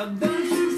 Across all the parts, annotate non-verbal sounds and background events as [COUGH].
А дальше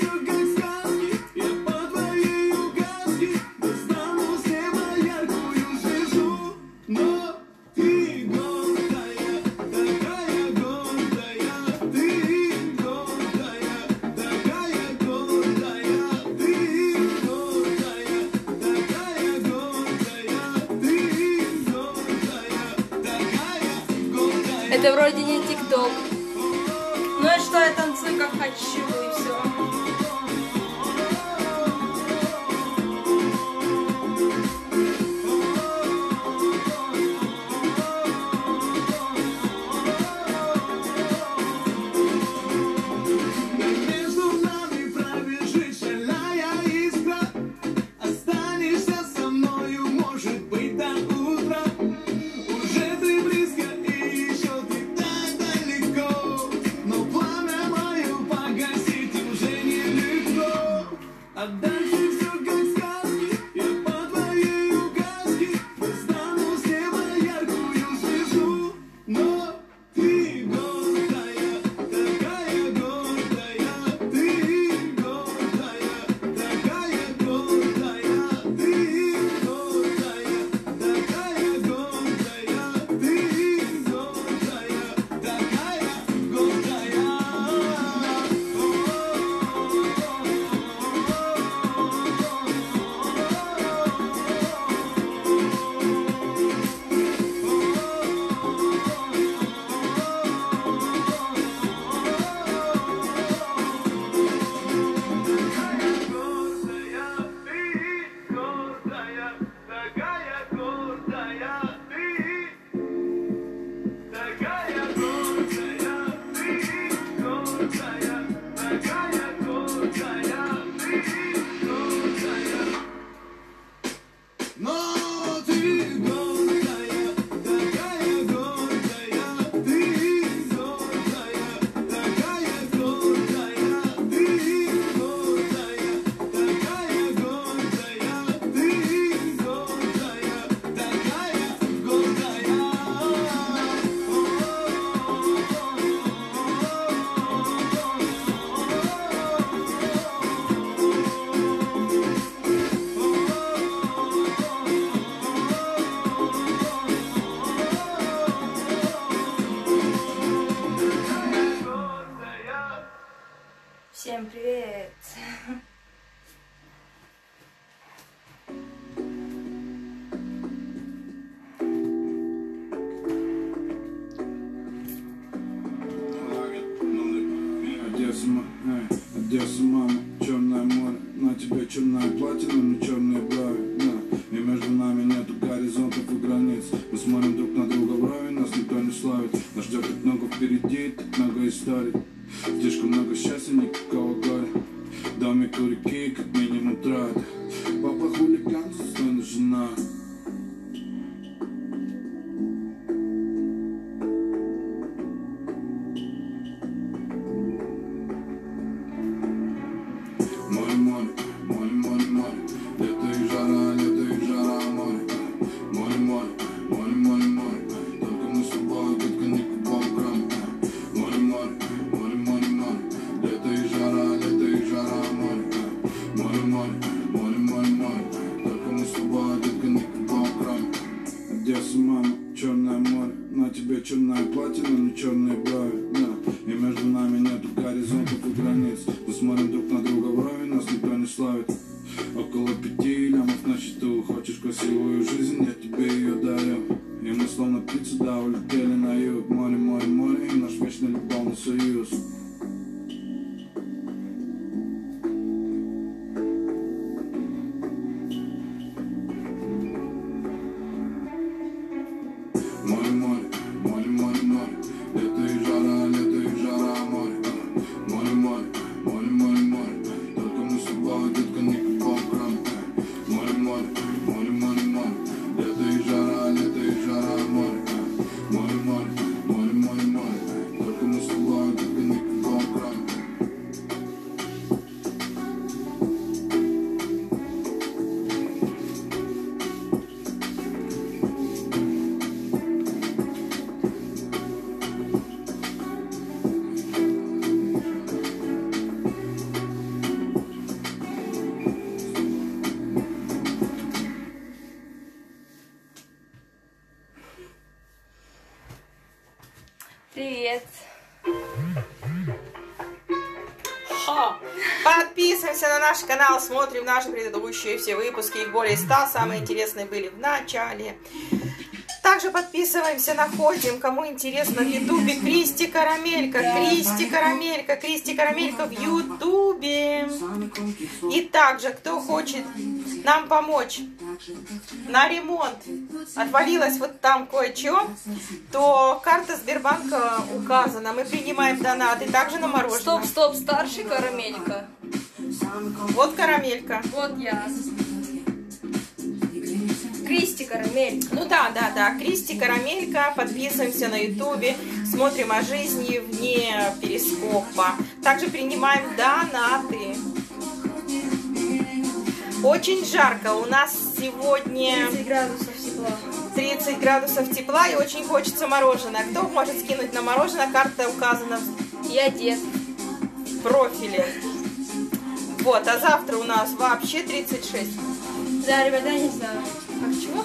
наш канал, смотрим наши предыдущие все выпуски. Их более 100, самые интересные были в начале. Также подписываемся, находим, кому интересно в Ютубе Кристи Карамелька, Кристи Карамелька, Кристи Карамелька в Ютубе. И также, кто хочет нам помочь на ремонт, отвалилось вот там кое-что, то карта Сбербанка указана. Мы принимаем донаты также на мороженое. Стоп, стоп, старший карамелька. Вот карамелька. Вот я. Кристи карамель. Ну да, да, да. Кристи Карамелька. Подписываемся на Ютубе. Смотрим о жизни вне перископа. Также принимаем донаты. Очень жарко. У нас сегодня 30 градусов тепла. 30 градусов тепла и очень хочется мороженое. Кто может скинуть на мороженое? Карта указана Я дед. в профиле. Вот, а завтра у нас вообще 36. Да, ребята, я не знаю. А чего?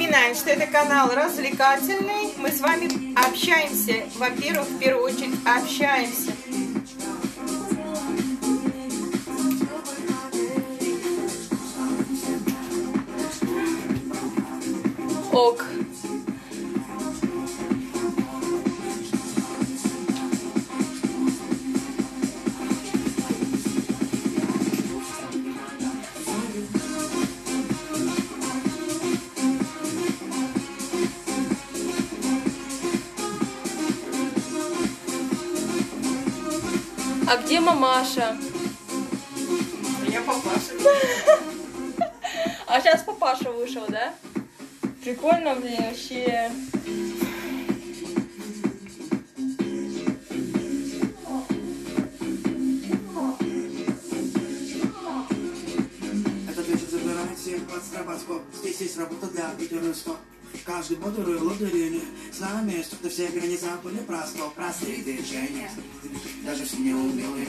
Напоминаем, что это канал развлекательный. Мы с вами общаемся. Во-первых, в первую очередь общаемся. Ок. Мамаша? Я папаша. А сейчас папаша вышел, да? Прикольно, блин, вообще. Этот вечер забирает всех под стробоскоп Здесь есть работа для лидерства Каждый бодрый лодырин С нами, чтобы все границы были просто Простые движения Даже все неумелые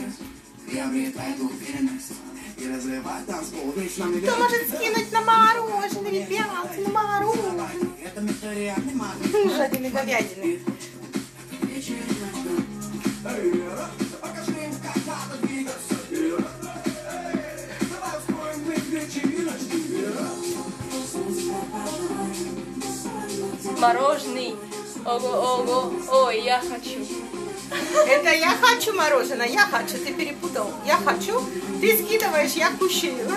Приобретает уверенность И развивает танцпол Вечно Кто может скинуть на мороженое, ребят, на мороженое? Это мистериальный маг Жадины говядины. Покажи им, как надо двигаться Давай устроим их вечериночки Мороженый. Ого, ого. Ой, я хочу. Это я хочу мороженое, я хочу, ты перепутал. Я хочу, ты скидываешь, я кушаю.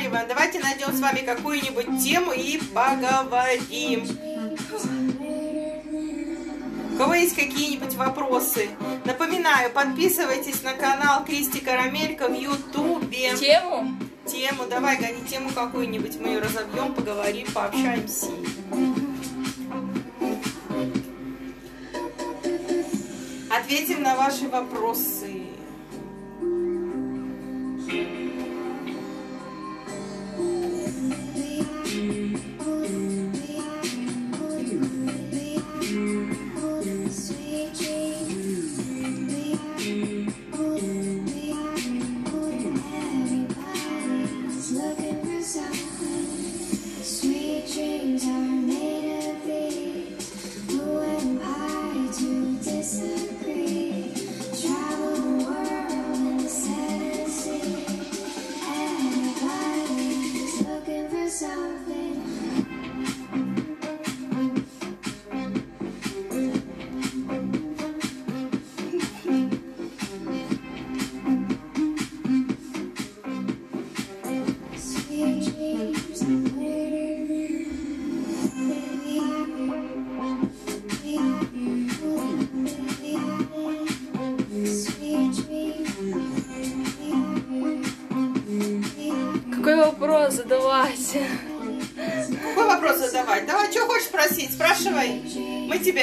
Разговариваем. Давайте найдем с вами какую-нибудь тему и поговорим. У кого есть какие-нибудь вопросы? Напоминаю, подписывайтесь на канал Кристи Карамелька в Ютубе. Тему? Тему, давай, гони тему какую-нибудь, мы ее разобьем, поговорим, пообщаемся. Ответим на ваши вопросы.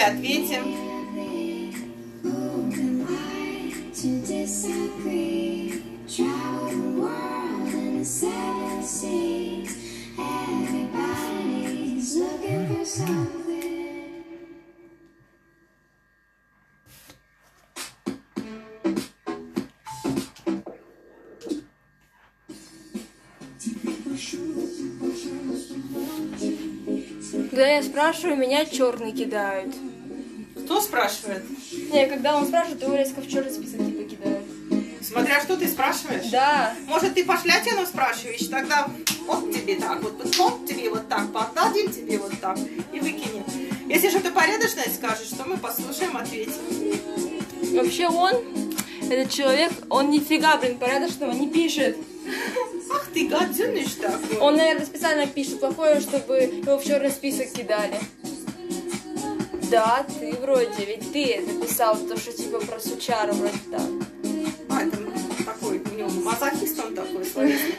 Something. Когда я спрашиваю, меня черный кидают. Кто спрашивает? Не, когда он спрашивает, его резко в черный список типа кидают. Смотря что ты спрашиваешь. Да. Может, ты пошлятину спрашиваешь, тогда вот тебе так, вот, вот тебе вот так, поддадим тебе вот так и выкинем. Если что-то порядочное скажешь, то мы послушаем, ответим. Вообще он, этот человек, он нифига, блин, порядочного не пишет. Ах ты гаденыш такой. Он, наверное, специально пишет плохое, чтобы его в черный список кидали. Да, ты вроде, ведь ты написал то, что типа про сучару вроде так. А, это такой, у него мазохист он такой, словесный.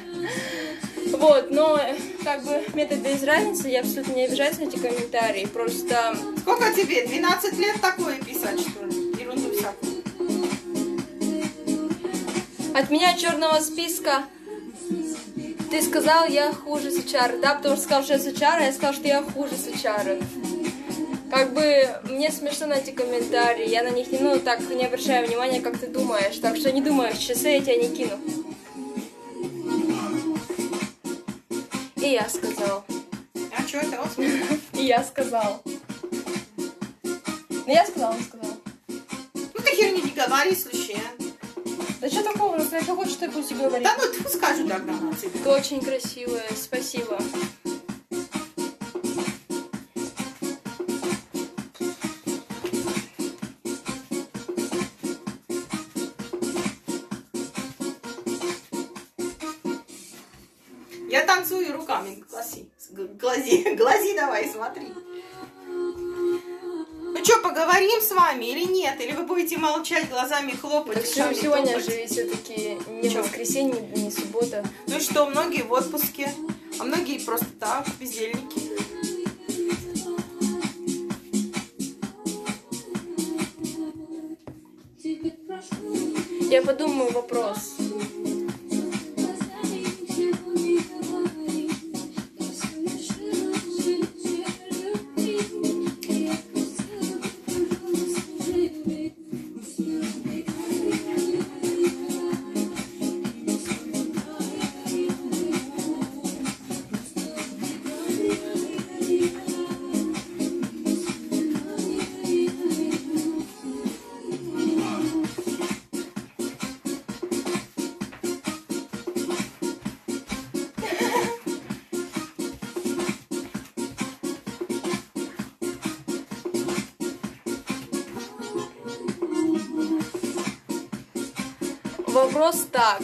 Вот, но как бы мне это без разницы, я абсолютно не обижаюсь на эти комментарии, просто Сколько тебе? 12 лет такое писать, что ли? Ерунду всякую. от меня черного списка ты сказал, я хуже сучары, да, потому что сказал, что я сучара, я сказал, что я хуже сучары. Как бы мне смешно на эти комментарии, я на них не, ну, так не обращаю внимания, как ты думаешь, так что не думаю, часы я тебя не кину. И я сказал. А что это? Вот. И я сказал. Ну я сказал, он сказал. Ну ты херню не говори, слушай. Да что такого, если хочешь, ты пусть и говори. Да ну ты скажу тогда. Ты очень красивая, спасибо. Танцую руками, глази. Глази, давай, смотри. Ну что, поговорим с вами или нет? Или вы будете молчать, глазами хлопать? Так что сегодня топать? же ведь все-таки не Чё? воскресенье, не суббота. Ну и что, многие в отпуске, а многие просто так, бездельники. Я подумаю вопрос. Вопрос так.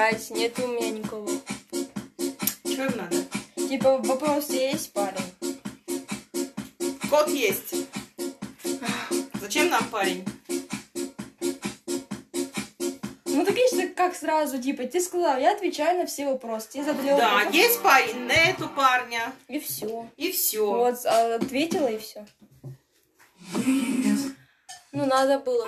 Врать? Нет у меня никого. Что им надо? Типа вопрос есть парень. Кот есть. Зачем нам парень? Ну так если как сразу, типа, ты сказал, я отвечаю на все вопросы. Тебе задали Да, вопрос, есть парень, нету парня. И все. И все. Вот, а, ответила и все. Ну, надо было.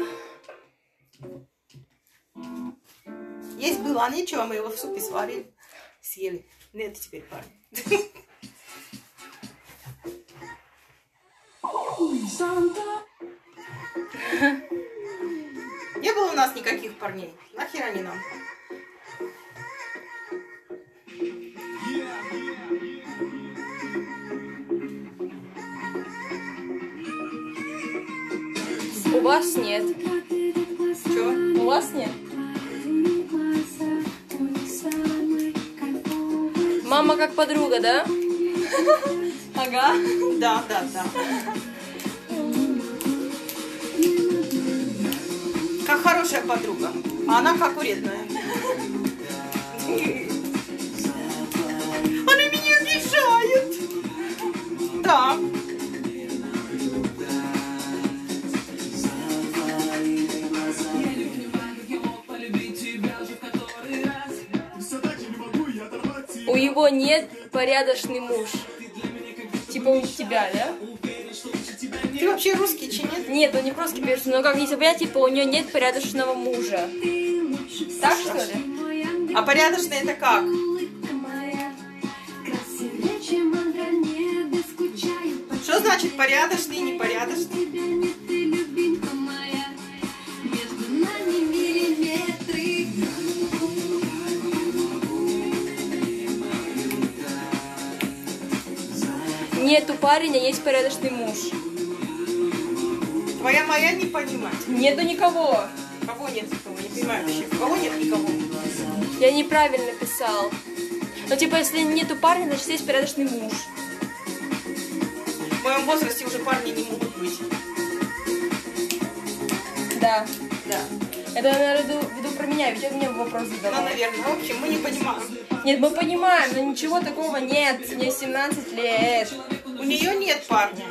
Есть было, а ничего, мы его в супе сварили. Съели. Нет теперь парень. Не было у нас никаких парней. Нахер они нам? У вас нет. Че? У вас нет? Мама как подруга, да? Ага. Да, да, да. Как хорошая подруга. А она как вредная. Она меня обижает. Да. У его нет порядочный муж. Типа у тебя, да? Ты вообще русский, чи нет? Нет, он не просто пишет, но как если понять, типа у нее нет порядочного мужа. Так что ли? А порядочный это как? Что значит порядочный и непорядочный? Нет, у парня есть порядочный муж. Твоя моя не понимает. Нету никого. Кого нет никого? Не понимаю вообще. Кого нет никого? Я неправильно писал. Ну, типа, если нету парня, значит, есть порядочный муж. В моем возрасте уже парни не могут быть. Да. Да. Это, наверное, веду, веду про меня, ведь он мне вопрос Ну, задавал. наверное. В общем, мы не понимаем. Нет, мы понимаем, но ничего такого нет. Мне 17 лет. У нее нет парня.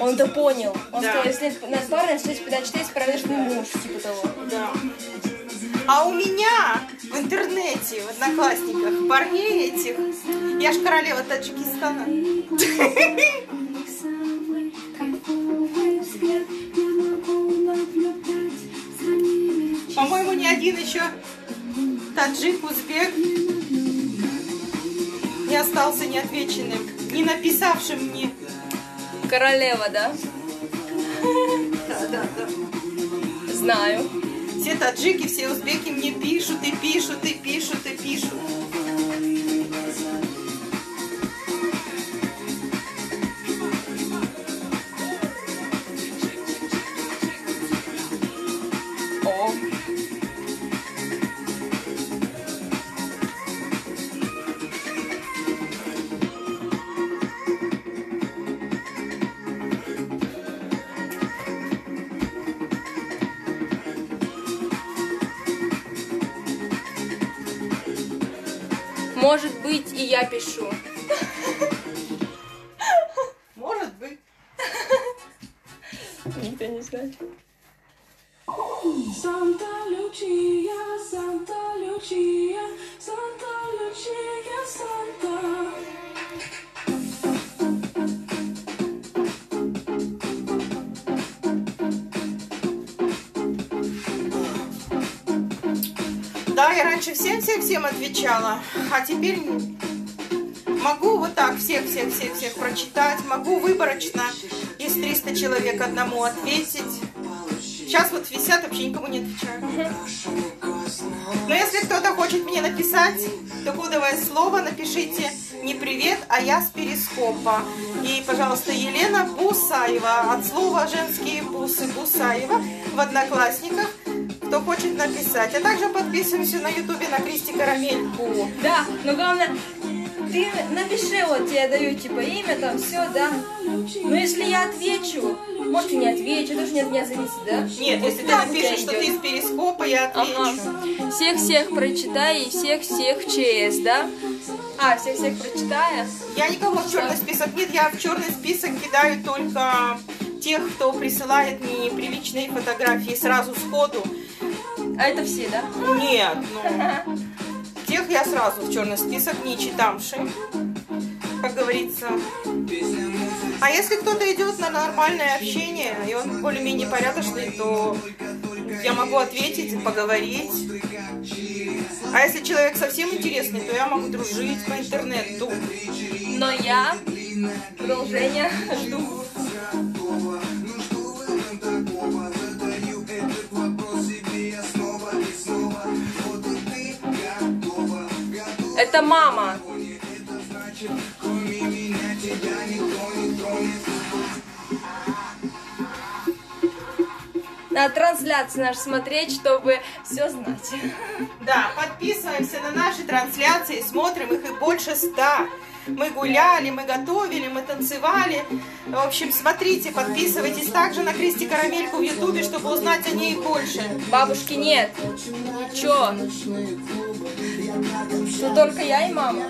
Он это понял. Он Да. сказал, если нет парня, значит, значит, есть порядочный муж, типа того. Да. А у меня в интернете, в одноклассниках, парней этих, я ж королева Таджикистана. По-моему, ни один еще таджик, узбек не остался неотвеченным, не написавшим мне. Королева, да? Да, да, да. Знаю. Все таджики, все узбеки мне пишут и пишут и пишут и пишут. Да, я раньше всем-всем-всем отвечала, а теперь могу вот так всех-всех-всех-всех прочитать, могу выборочно из 300 человек одному ответить. Сейчас вот висят, вообще никому не отвечаю. Но если кто-то хочет мне написать, то кодовое слово напишите не привет, а я с перископа. И, пожалуйста, Елена Бусаева от слова женские бусы Бусаева в Одноклассниках. Кто хочет написать. А также подписываемся на Ютубе на Кристи Карамельку. Да, но главное, ты напиши, вот я даю типа имя, там все, да. Но если я отвечу, может и не отвечу, это же не от меня зависит, да? Нет, если ты напишешь, что ты из перископа, я отвечу. Ага. Всех-всех прочитай и всех-всех ЧС, да? А, всех-всех прочитая. Я никого в черный список нет, я в черный список кидаю только тех, кто присылает мне неприличные фотографии сразу сходу. А это все, да? Нет, ну, тех я сразу в черный список не читавший, как говорится. А если кто-то идет на нормальное общение, и он более-менее порядочный, то я могу ответить поговорить. А если человек совсем интересный, то я могу дружить по интернету. Но я продолжение жду. Это мама. Надо трансляцию наш смотреть, чтобы все знать. Да, подписываемся на наши трансляции, смотрим их и больше ста. Мы гуляли, мы готовили, мы танцевали. В общем, смотрите, подписывайтесь также на Кристи Карамельку в Ютубе, чтобы узнать о ней больше. Бабушки нет. Ничего. Что только я и мама.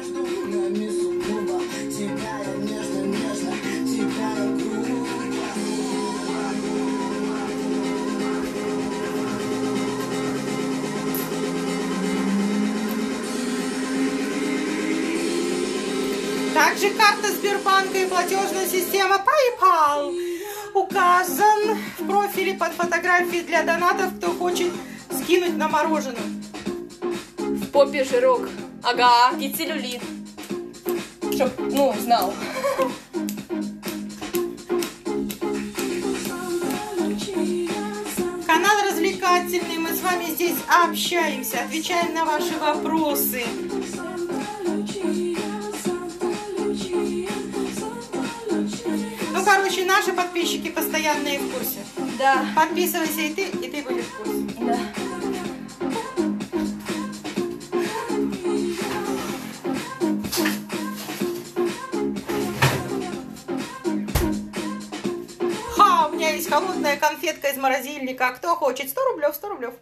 Также карта Сбербанка и платежная система PayPal указан в профиле под фотографией для донатов, кто хочет скинуть на мороженое. В попе жирок. Ага, и целлюлит. Чтоб, ну, знал. Канал развлекательный, мы с вами здесь общаемся, отвечаем на ваши вопросы. Короче, наши подписчики постоянные в курсе. Да. Подписывайся и ты, и ты будешь в курсе. Да. Ха, у меня есть холодная конфетка из морозильника. Кто хочет? 100 рублев, 100 рублев.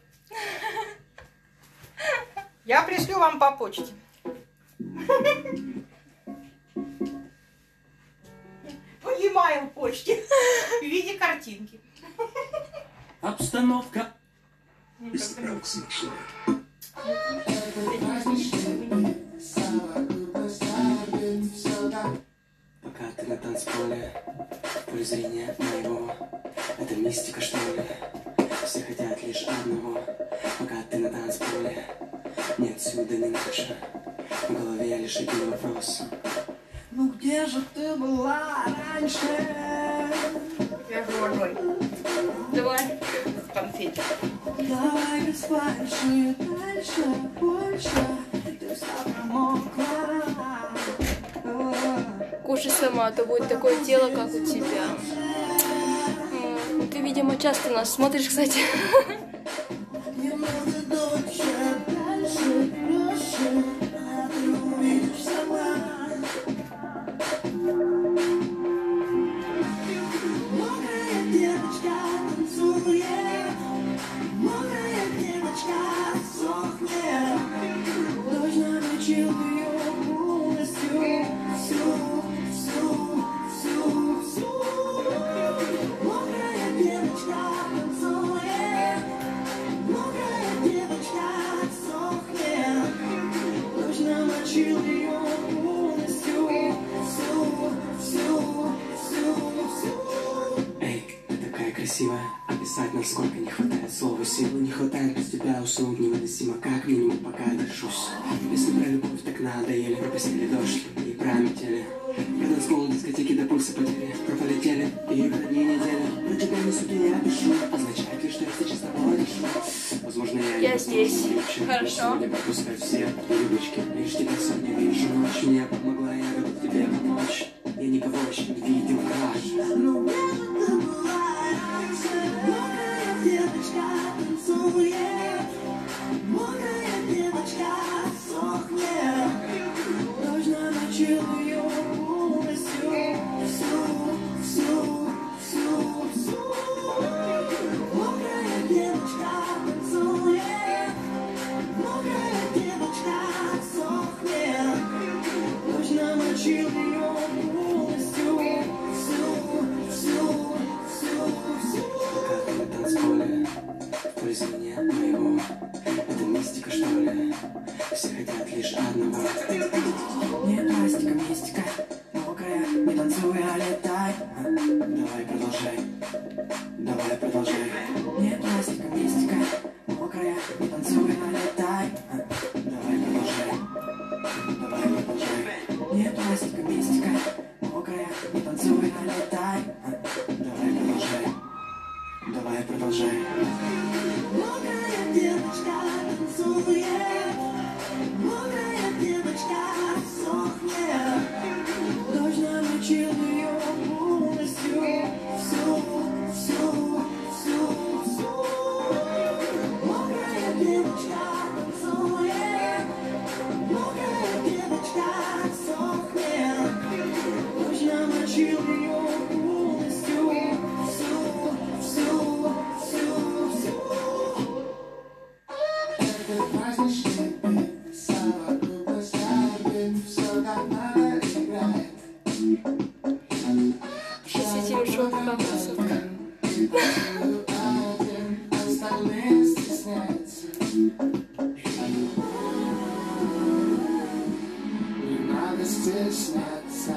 Я пришлю вам по почте. E-mail почте. [LAUGHS] В виде картинки. Обстановка. Пока ты на танцполе, в поле зрения моего Это мистика, что ли? Раньше? Я живой. Давай. Конфетик. Давай без фальши, дальше, больше. Ты вся промокла. Кушай сама, то будет такое тело, как у тебя. Ты, видимо, часто нас смотришь, кстати. [LAUGHS] Эй, ты такая красивая. Описать, насколько не хватает слова силы Не хватает без тебя, уснуть невыносимо. Как минимум, пока я держусь. Если про любовь так надоели. Пропустили дождь и прометели, Когда с голода дискотеки до пульса потери Прополетели и про дни недели. Про тебя не суды я пишу. Означает ли, что я встречи с тобой? решу Возможно, я, я здесь. Вообще. Хорошо. Я пропускаю все улыбочки. Лишь тебя сон ночь. Мне помогла я тебе помочь. Я никого еще не видел. здесь снятся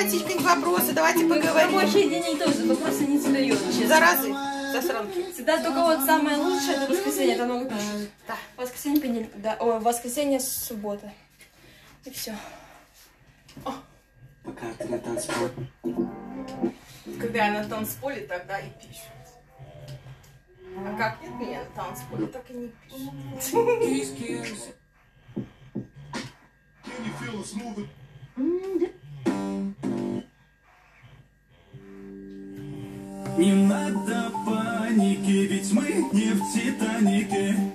задавайте какие-нибудь вопросы, давайте поговорим. рабочий день они тоже вопросы не задают, честно. Заразы, засранки. Всегда только вот самое лучшее это воскресенье, там много пишут. Да. Воскресенье, понедельник, да. Ой, воскресенье, суббота. И все. Пока ты на танцполе Когда я на танцполе, тогда и пишут. А как нет меня на танцполе, так и не пишут. В Титанике.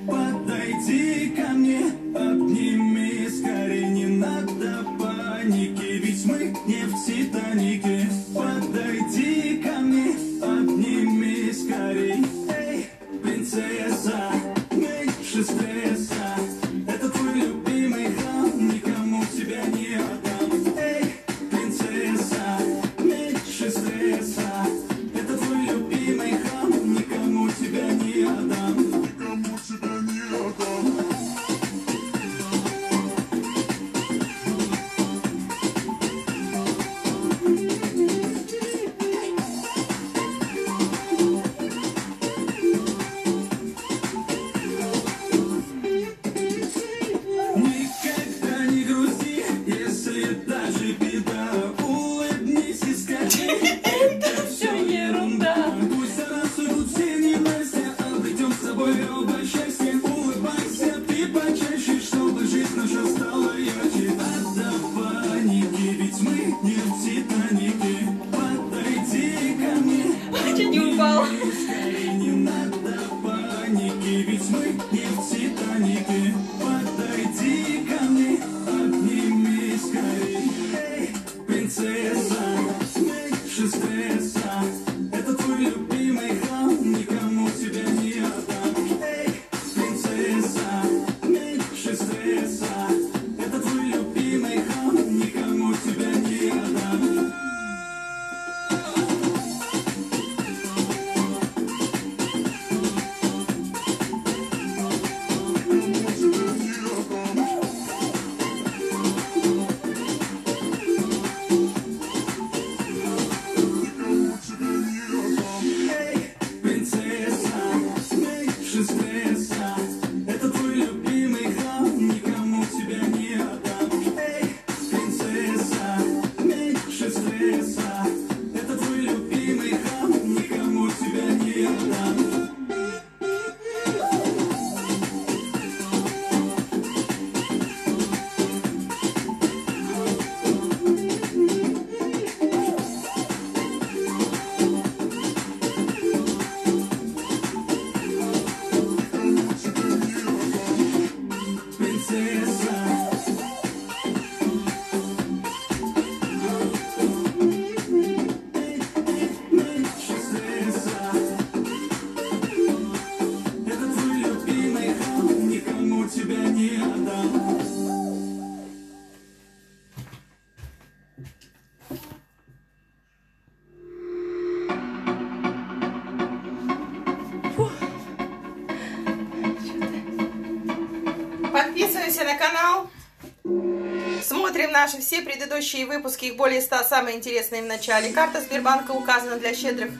Все предыдущие выпуски, их более 100, самые интересные в начале. Карта Сбербанка указана для щедрых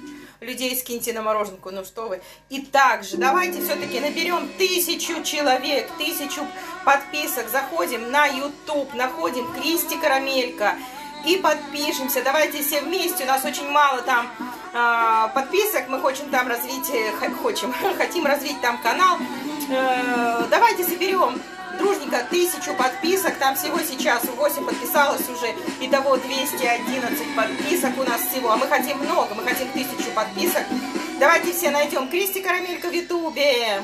людей, скиньте на мороженку, ну что вы. И также давайте все-таки наберем тысячу человек, тысячу подписок. Заходим на YouTube, находим Кристи Карамелька и подпишемся. Давайте все вместе, у нас очень мало там а, подписок, мы хотим там развить, э, хотим, [LAUGHS] хотим развить там канал. Э, Давайте соберем дружненько тысячу подписок, там всего сейчас 8 подписалось уже, итого 211 подписок у нас всего, а мы хотим много, мы хотим тысячу подписок. Давайте все найдем Кристи Карамелька в Ютубе.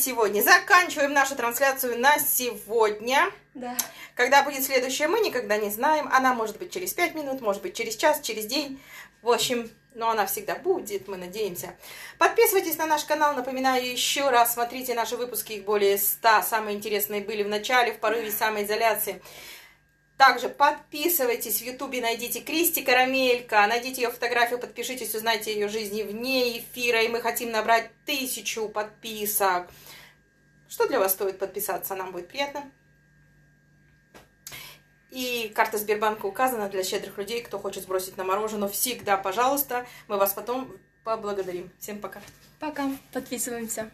сегодня, заканчиваем нашу трансляцию на сегодня. Да. Когда будет следующая, мы никогда не знаем. Она может быть через 5 минут, может быть через час, через день. В общем, но она всегда будет, мы надеемся. Подписывайтесь на наш канал, напоминаю еще раз, смотрите наши выпуски, их более 100. Самые интересные были в начале, в порыве самоизоляции. Также подписывайтесь в Ютубе, найдите Кристи Карамелька, найдите ее фотографию, подпишитесь, узнайте ее жизни вне эфира, и мы хотим набрать тысячу подписок. Что для вас стоит подписаться, нам будет приятно. И карта Сбербанка указана для щедрых людей, кто хочет сбросить на мороженое. Всегда, пожалуйста, мы вас потом поблагодарим. Всем пока. Пока. Подписываемся.